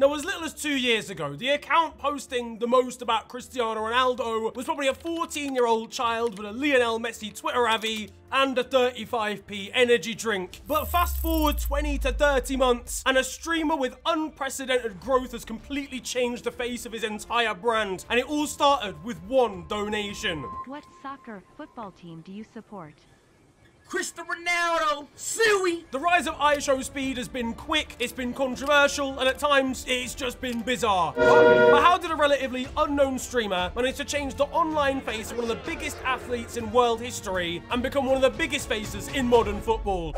Now, as little as two years ago, the account posting the most about Cristiano Ronaldo was probably a 14 year old child with a Lionel Messi Twitter avi and a 35p energy drink. But fast forward 20 to 30 months, and a streamer with unprecedented growth has completely changed the face of his entire brand. And it all started with one donation. What soccer football team do you support? Cristiano Ronaldo, Suey. The rise of ISO IShowSpeed has been quick, it's been controversial, and at times it's just been bizarre. But how did a relatively unknown streamer manage to change the online face of one of the biggest athletes in world history and become one of the biggest faces in modern football?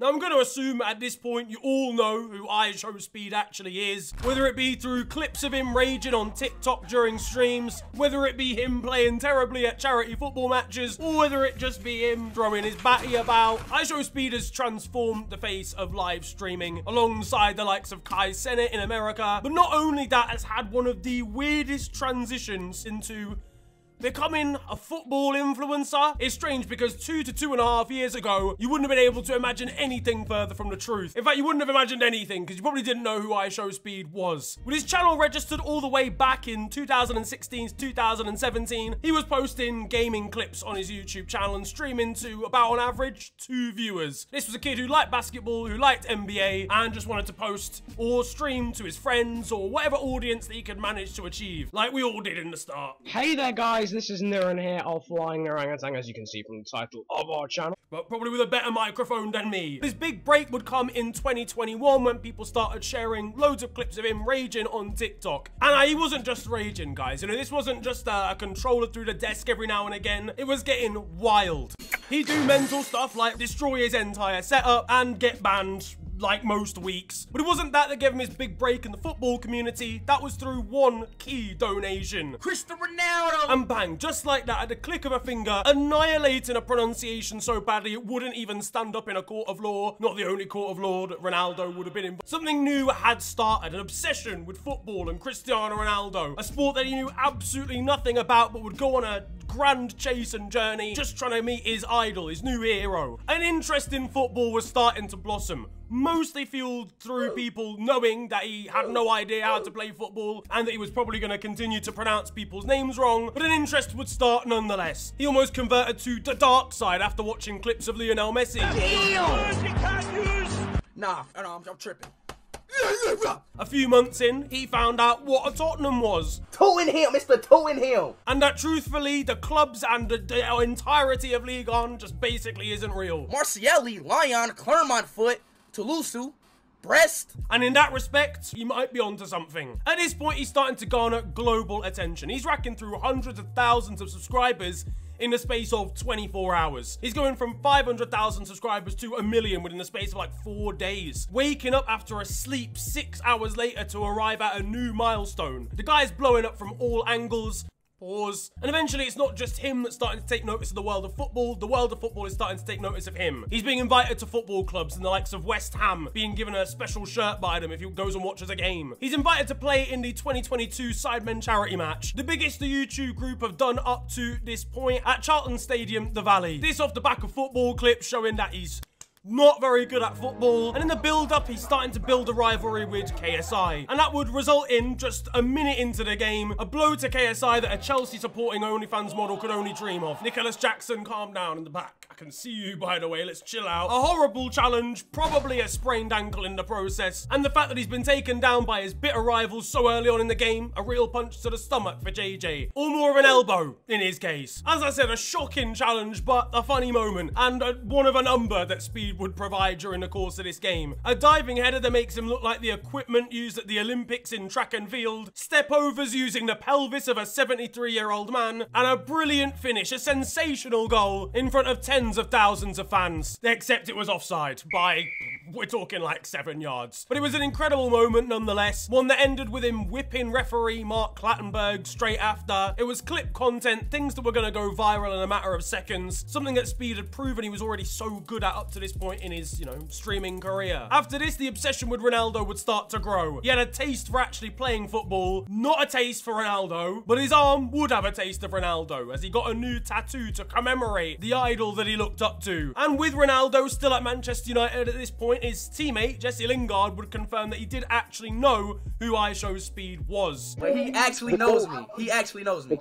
Now, I'm going to assume at this point you all know who IShowSpeed actually is, whether it be through clips of him raging on TikTok during streams, whether it be him playing terribly at charity football matches, or whether it just be him throwing his batty about. IShowSpeed has transformed the face of live streaming alongside the likes of Kai Cenat in America, but not only that, has had one of the weirdest transitions into Becoming a football influencer is strange because two to two and a half years ago, you wouldn't have been able to imagine anything further from the truth. In fact, you wouldn't have imagined anything because you probably didn't know who IShowSpeed was. With his channel registered all the way back in 2016 to 2017, he was posting gaming clips on his YouTube channel and streaming to about on average two viewers. This was a kid who liked basketball, who liked NBA, and just wanted to post or stream to his friends or whatever audience that he could manage to achieve, like we all did in the start. Hey there guys, this is Niran here of Flying Nirangatang as you can see from the title of our channel. but probably with a better microphone than me. This big break would come in 2021 when people started sharing loads of clips of him raging on TikTok. And I, he wasn't just raging, guys. You know, this wasn't just a, a controller through the desk every now and again. It was getting wild. He'd do mental stuff like destroy his entire setup and get banned like most weeks. But it wasn't that that gave him his big break in the football community. That was through one key donation. Cristiano Ronaldo. And bang, just like that, at the click of a finger, annihilating a pronunciation so badly it wouldn't even stand up in a court of law. Not the only court of law that Ronaldo would have been in. But something new had started, an obsession with football and Cristiano Ronaldo. A sport that he knew absolutely nothing about but would go on a grand chase and journey, just trying to meet his idol, his new hero. An interest in football was starting to blossom mostly fueled through people knowing that he had no idea how to play football and that he was probably going to continue to pronounce people's names wrong, but an interest would start nonetheless. He almost converted to the dark side after watching clips of Lionel Messi. Nah, no, I'm, I'm tripping. A few months in, he found out what a Tottenham was. Toe in him, Mr. Toe in him. And that truthfully, the clubs and the, the entirety of Ligue 1 just basically isn't real. Martielli, Lyon, Clermont Foot, Toulouse, Brest. And in that respect, he might be onto something. At this point, he's starting to garner global attention. He's racking through hundreds of thousands of subscribers in the space of 24 hours. He's going from 500,000 subscribers to a million within the space of like four days. Waking up after a sleep six hours later to arrive at a new milestone. The guy's blowing up from all angles. Pause. And eventually, it's not just him that's starting to take notice of the world of football. The world of football is starting to take notice of him. He's being invited to football clubs and the likes of West Ham, being given a special shirt by them if he goes and watches a game. He's invited to play in the 2022 Sidemen charity match, the biggest the YouTube group have done up to this point at Charlton Stadium, the Valley. This off the back of football clips showing that he's not very good at football. And in the build-up, he's starting to build a rivalry with KSI. And that would result in, just a minute into the game, a blow to KSI that a Chelsea supporting OnlyFans model could only dream of. Nicholas Jackson, calm down in the back. Can see you, by the way. Let's chill out. A horrible challenge, probably a sprained ankle in the process. And the fact that he's been taken down by his bitter rivals so early on in the game, a real punch to the stomach for JJ. Or more of an elbow, in his case. As I said, a shocking challenge, but a funny moment. And a, one of a number that Speed would provide during the course of this game. A diving header that makes him look like the equipment used at the Olympics in track and field, step overs using the pelvis of a 73 year old man, and a brilliant finish, a sensational goal in front of tens of thousands of fans. Except it was offside by we're talking like seven yards. But it was an incredible moment nonetheless, one that ended with him whipping referee Mark Clattenburg straight after. It was clip content, things that were going to go viral in a matter of seconds, something that Speed had proven he was already so good at up to this point in his, you know, streaming career. After this, the obsession with Ronaldo would start to grow. He had a taste for actually playing football, not a taste for Ronaldo, but his arm would have a taste of Ronaldo as he got a new tattoo to commemorate the idol that he looked up to. And with Ronaldo still at Manchester United at this point, point, his teammate, Jesse Lingard, would confirm that he did actually know who IShowSpeed was. But he actually knows me. He actually knows me.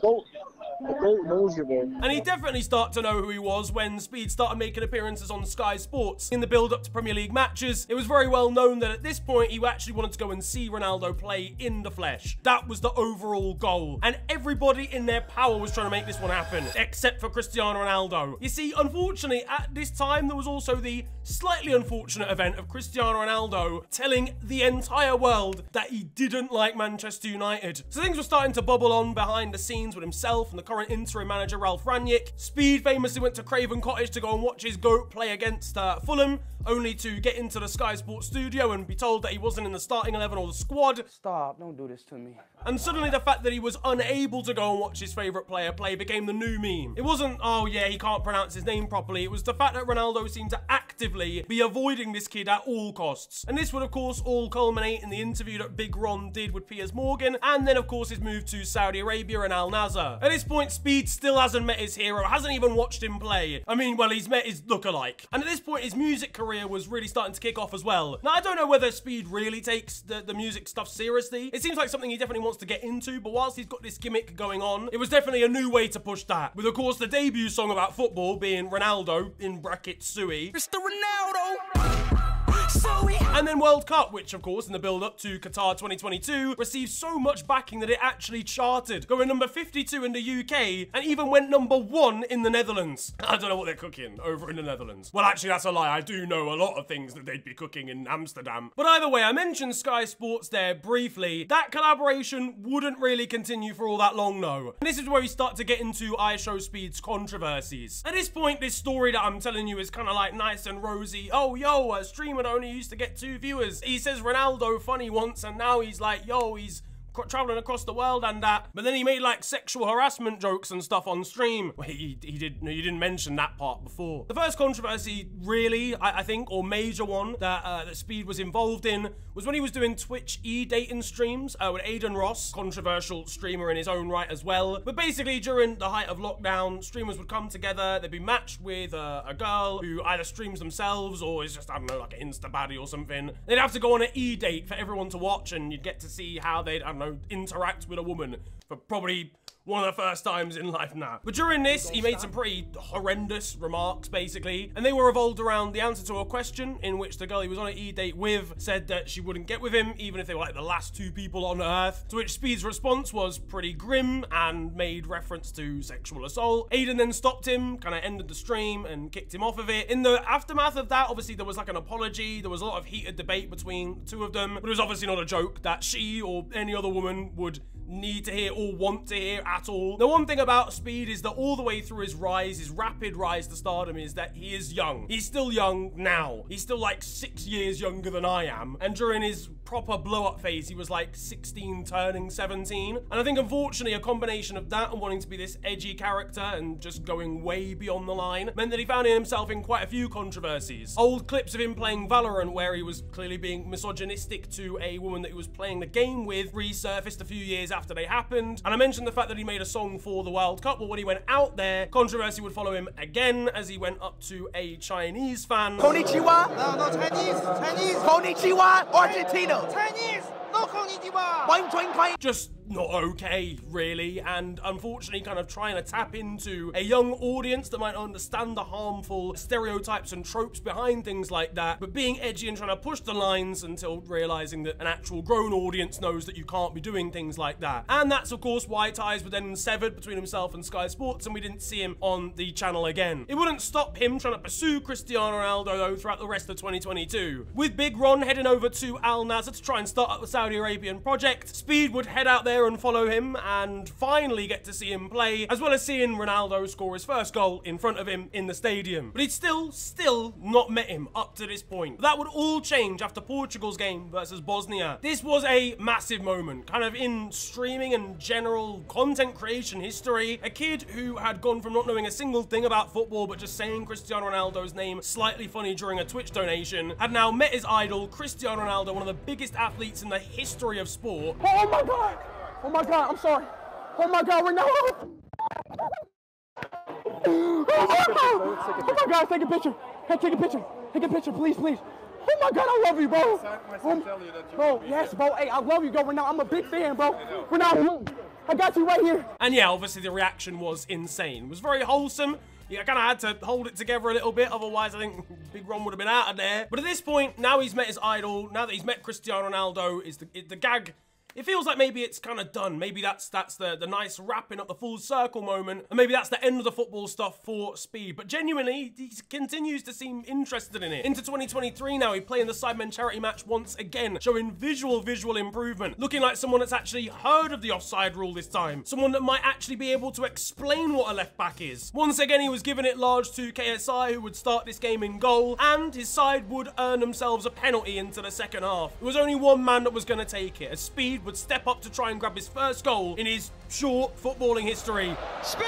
And he definitely started to know who he was when Speed started making appearances on Sky Sports. In the build-up to Premier League matches, it was very well known that at this point he actually wanted to go and see Ronaldo play in the flesh. That was the overall goal. And everybody in their power was trying to make this one happen, except for Cristiano Ronaldo. You see, unfortunately, at this time, there was also the slightly unfortunate event of Cristiano Ronaldo telling the entire world that he didn't like Manchester United. So things were starting to bubble on behind the scenes with himself and the current interim manager Ralph Rangnick. Speed famously went to Craven Cottage to go and watch his GOAT play against uh, Fulham, only to get into the Sky Sports studio and be told that he wasn't in the starting 11 or the squad. Stop, don't do this to me. And suddenly the fact that he was unable to go and watch his favourite player play became the new meme. It wasn't, oh yeah, he can't pronounce his name properly. It was the fact that Ronaldo seemed to actively be avoiding this kid at all costs. And this would of course all culminate in the interview that Big Ron did with Piers Morgan, and then of course his move to Saudi Arabia and Al Nassr. At this point, Speed still hasn't met his hero, hasn't even watched him play. I mean, well, he's met his lookalike. And at this point, his music career was really starting to kick off as well. Now, I don't know whether Speed really takes the, the music stuff seriously. It seems like something he definitely wants to get into, but whilst he's got this gimmick going on, it was definitely a new way to push that. With, of course, the debut song about football being Ronaldo, in brackets, Sui. Ronaldo. And then World Cup, which of course in the build up to Qatar 2022 received so much backing that it actually charted, going number 52 in the UK and even went number one in the Netherlands. I don't know what they're cooking over in the Netherlands. Well, actually, that's a lie. I do know a lot of things that they'd be cooking in Amsterdam. But either way, I mentioned Sky Sports there briefly. That collaboration wouldn't really continue for all that long, though. And this is where we start to get into IShowSpeed's controversies. At this point, this story that I'm telling you is kind of like nice and rosy. Oh, yo, a streamer only used to get two viewers. He says Ronaldo funny once, and now he's like, yo, he's traveling across the world and that. But then he made like sexual harassment jokes and stuff on stream. Well, he, he did, no, you didn't mention that part before. The first controversy, really, I, I think, or major one that, uh, that Speed was involved in was when he was doing Twitch e-dating streams uh, with Adin Ross, controversial streamer in his own right as well. But basically, during the height of lockdown, streamers would come together, they'd be matched with uh, a girl who either streams themselves or is just, I don't know, like an Insta baddie or something. They'd have to go on an e-date for everyone to watch and you'd get to see how they'd, I don't know, interact with a woman for probably one of the first times in life now. But during this, he made some pretty horrendous remarks, basically, and they were revolved around the answer to a question in which the girl he was on an e-date with said that she wouldn't get with him, even if they were like the last two people on Earth, to which Speed's response was pretty grim and made reference to sexual assault. Adin then stopped him, kind of ended the stream and kicked him off of it. In the aftermath of that, obviously there was like an apology, there was a lot of heated debate between two of them, but it was obviously not a joke that she or any other woman would need to hear or want to hear at all. The one thing about Speed is that all the way through his rise, his rapid rise to stardom, is that he is young. He's still young now. He's still like six years younger than I am. And during his proper blow up phase, he was like 16 turning 17. And I think unfortunately a combination of that and wanting to be this edgy character and just going way beyond the line meant that he found himself in quite a few controversies. Old clips of him playing Valorant where he was clearly being misogynistic to a woman that he was playing the game with resurfaced a few years after they happened. And I mentioned the fact that he made a song for the World Cup, but when he went out there, controversy would follow him again as he went up to a Chinese fan. Konnichiwa. No, no, Chinese, Chinese, Konnichiwa. Argentina. Chinese. Just not okay, really, and unfortunately, kind of trying to tap into a young audience that might understand the harmful stereotypes and tropes behind things like that, but being edgy and trying to push the lines until realizing that an actual grown audience knows that you can't be doing things like that. And that's, of course, why ties were then severed between himself and Sky Sports, and we didn't see him on the channel again. It wouldn't stop him trying to pursue Cristiano Ronaldo, though, throughout the rest of 2022. With Big Ron heading over to Al Nassr to try and start up the Saudi Arabian project, Speed would head out there and follow him and finally get to see him play, as well as seeing Ronaldo score his first goal in front of him in the stadium. But he'd still, still not met him up to this point. That would all change after Portugal's game versus Bosnia. This was a massive moment, kind of in streaming and general content creation history. A kid who had gone from not knowing a single thing about football but just saying Cristiano Ronaldo's name slightly funny during a Twitch donation, had now met his idol, Cristiano Ronaldo, one of the biggest athletes in the history of sport, Oh my god. Oh my god. I'm sorry. Oh my god. Ronaldo. Oh my god. Oh my god. Take a picture. Hey, take a picture. Take a picture, please, please. Oh my God, I love you, bro. Um, bro, yes, bro. Hey, I love you, bro. Now I'm a big fan, bro. Now, I got you right here. And yeah, obviously the reaction was insane. It was very wholesome. I kind of had to hold it together a little bit, otherwise I think Big Ron would have been out of there. But at this point, now he's met his idol, now that he's met Cristiano Ronaldo, is the, the gag it feels like maybe it's kind of done. Maybe that's that's the, the nice wrapping up the full circle moment, and maybe that's the end of the football stuff for Speed. But genuinely, he continues to seem interested in it. Into 2023 now, he playing the Sidemen charity match once again, showing visual, visual improvement. Looking like someone that's actually heard of the offside rule this time. Someone that might actually be able to explain what a left back is. Once again, he was giving it large to KSI, who would start this game in goal, and his side would earn themselves a penalty into the second half. It was only one man that was going to take it, as Speed would step up to try and grab his first goal in his short footballing history. Speed!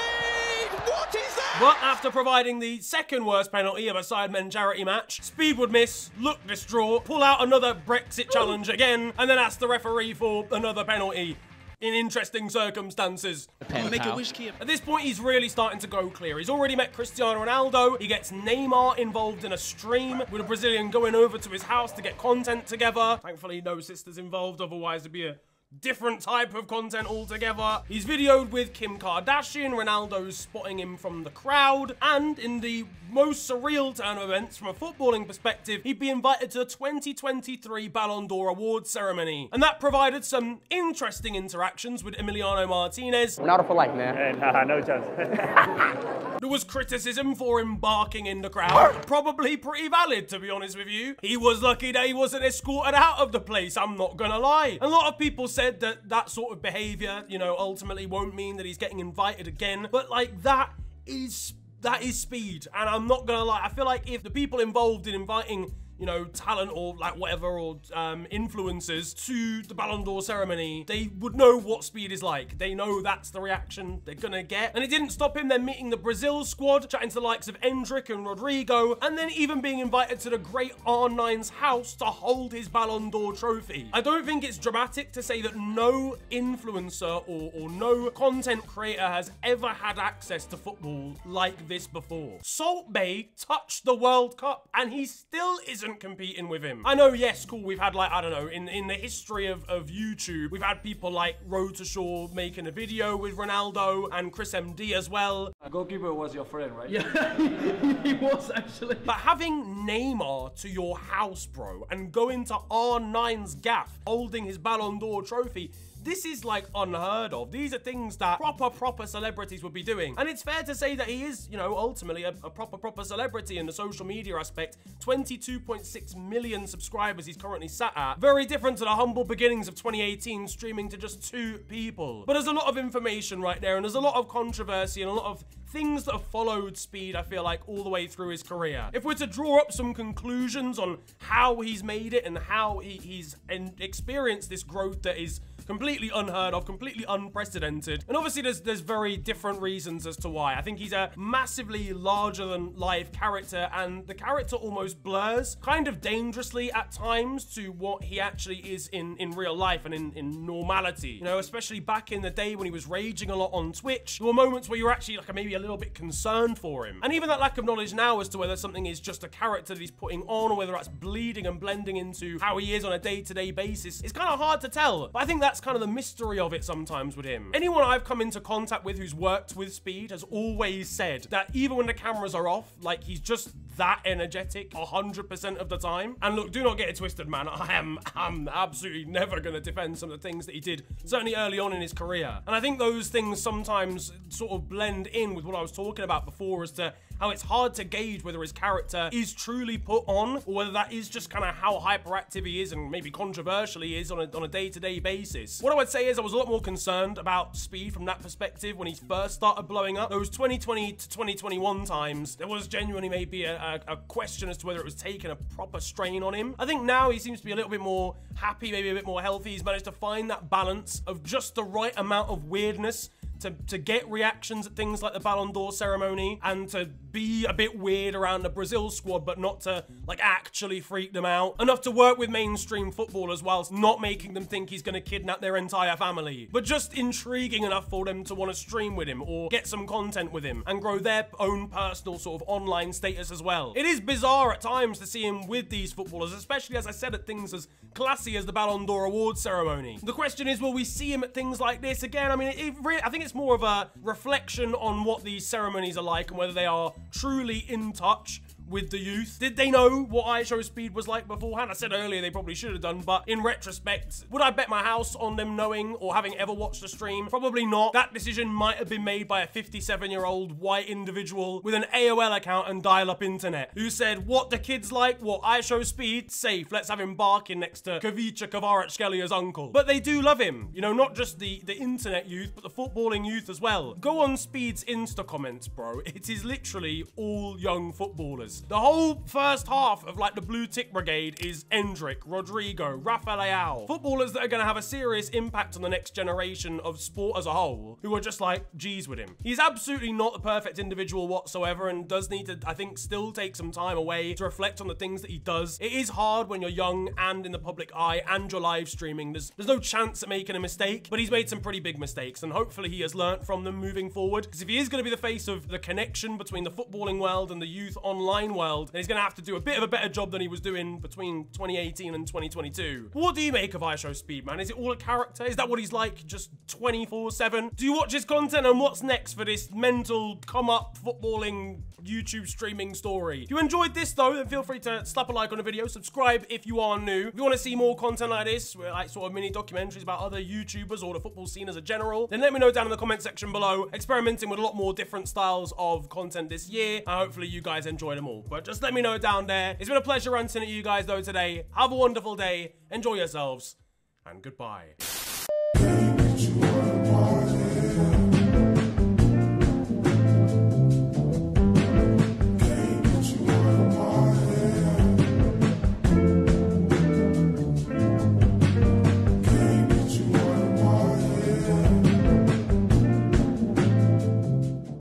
What is that? But after providing the second worst penalty of a Sidemen charity match, Speed would miss, look distraught, pull out another Brexit challenge again, and then ask the referee for another penalty in interesting circumstances. Make a wish, At this point, he's really starting to go clear. He's already met Cristiano Ronaldo. He gets Neymar involved in a stream with a Brazilian going over to his house to get content together. Thankfully, no sisters involved, otherwise it'd be a different type of content altogether. He's videoed with Kim Kardashian, Ronaldo's spotting him from the crowd, and in the most surreal turn of events from a footballing perspective, he'd be invited to the 2023 Ballon d'Or awards ceremony. And that provided some interesting interactions with Emiliano Martinez. Ronaldo for life, man. Hey, nah, no chance. There was criticism for him barking in the crowd. Probably pretty valid, to be honest with you. He was lucky that he wasn't escorted out of the place, I'm not gonna lie. A lot of people said that that sort of behavior, you know, ultimately won't mean that he's getting invited again. But like, that is that is speed. And I'm not gonna lie, I feel like if the people involved in inviting you know, talent or like whatever or um, influencers to the Ballon d'Or ceremony, they would know what speed is like. They know that's the reaction they're gonna get. And it didn't stop him then meeting the Brazil squad, chatting to the likes of Endrick and Rodrygo, and then even being invited to the great R9's house to hold his Ballon d'Or trophy. I don't think it's dramatic to say that no influencer or, or no content creator has ever had access to football like this before. Salt Bae touched the World Cup and he still isn't competing with him. I know, yes, cool, we've had like, I don't know, in, in the history of, of YouTube, we've had people like Road to Shore making a video with Ronaldo and Chris MD as well. A goalkeeper was your friend, right? Yeah, he was actually. But having Neymar to your house, bro, and going to R9's gaff holding his Ballon d'Or trophy, this is like unheard of. These are things that proper, proper celebrities would be doing. And it's fair to say that he is, you know, ultimately a, a proper, proper celebrity in the social media aspect. 22.6 million subscribers he's currently sat at. Very different to the humble beginnings of 2018, streaming to just two people. But there's a lot of information right there, and there's a lot of controversy and a lot of things that have followed Speed, I feel like, all the way through his career. If we're to draw up some conclusions on how he's made it and how he, he's experienced this growth that is completely unheard of, completely unprecedented. And obviously there's there's very different reasons as to why. I think he's a massively larger than life character and the character almost blurs kind of dangerously at times to what he actually is in, in real life and in, in normality. You know, especially back in the day when he was raging a lot on Twitch, there were moments where you're actually like maybe a little bit concerned for him. And even that lack of knowledge now as to whether something is just a character that he's putting on or whether that's bleeding and blending into how he is on a day-to-day -day basis is kind of hard to tell. But I think that's kind of the mystery of it sometimes with him. Anyone I've come into contact with who's worked with Speed has always said that even when the cameras are off, like he's just that energetic 100% of the time. And look, do not get it twisted, man. I am I'm absolutely never going to defend some of the things that he did, certainly early on in his career. And I think those things sometimes sort of blend in with what I was talking about before as to how it's hard to gauge whether his character is truly put on or whether that is just kind of how hyperactive he is and maybe controversially is on a, on a day-to-day -day basis. What I would say is I was a lot more concerned about Speed from that perspective when he first started blowing up. Those 2020 to 2021 times, there was genuinely maybe a, a, a question as to whether it was taking a proper strain on him. I think now he seems to be a little bit more happy, maybe a bit more healthy. He's managed to find that balance of just the right amount of weirdness to, to get reactions at things like the Ballon d'Or ceremony and to be a bit weird around the Brazil squad, but not to like actually freak them out. Enough to work with mainstream footballers whilst not making them think he's going to kidnap their entire family, but just intriguing enough for them to want to stream with him or get some content with him and grow their own personal sort of online status as well. It is bizarre at times to see him with these footballers, especially as I said at things as classy as the Ballon d'Or awards ceremony. The question is, will we see him at things like this again? I mean, it, really, I think it's more of a reflection on what these ceremonies are like and whether they are truly in touch with the youth. Did they know what IShowSpeed was like beforehand? I said earlier they probably should have done, but in retrospect, would I bet my house on them knowing or having ever watched the stream? Probably not. That decision might have been made by a 57-year-old white individual with an AOL account and dial-up internet who said, what the kids like? What, IShowSpeed? Safe. Let's have him barking next to Khvicha Kvaratskhelia's uncle. But they do love him. You know, not just the, the internet youth, but the footballing youth as well. Go on Speed's Insta comments, bro. It is literally all young footballers. The whole first half of like the blue tick brigade is Endrick, Rodrygo, Rafael. Footballers that are going to have a serious impact on the next generation of sport as a whole, who are just like G's with him. He's absolutely not the perfect individual whatsoever and does need to, I think, still take some time away to reflect on the things that he does. It is hard when you're young and in the public eye and you're live streaming. There's, there's no chance at making a mistake, but he's made some pretty big mistakes and hopefully he has learnt from them moving forward. Because if he is going to be the face of the connection between the footballing world and the youth online world, and he's going to have to do a bit of a better job than he was doing between 2018 and 2022. What do you make of IShowSpeed, man? Is it all a character? Is that what he's like just 24-7? Do you watch his content and what's next for this mental come-up footballing YouTube streaming story? If you enjoyed this though, then feel free to slap a like on the video, subscribe if you are new. If you want to see more content like this, like sort of mini documentaries about other YouTubers or the football scene as a general, then let me know down in the comment section below. Experimenting with a lot more different styles of content this year, and hopefully you guys enjoy them all. But just let me know down there. It's been a pleasure ranting at you guys though today. Have a wonderful day, enjoy yourselves, and goodbye.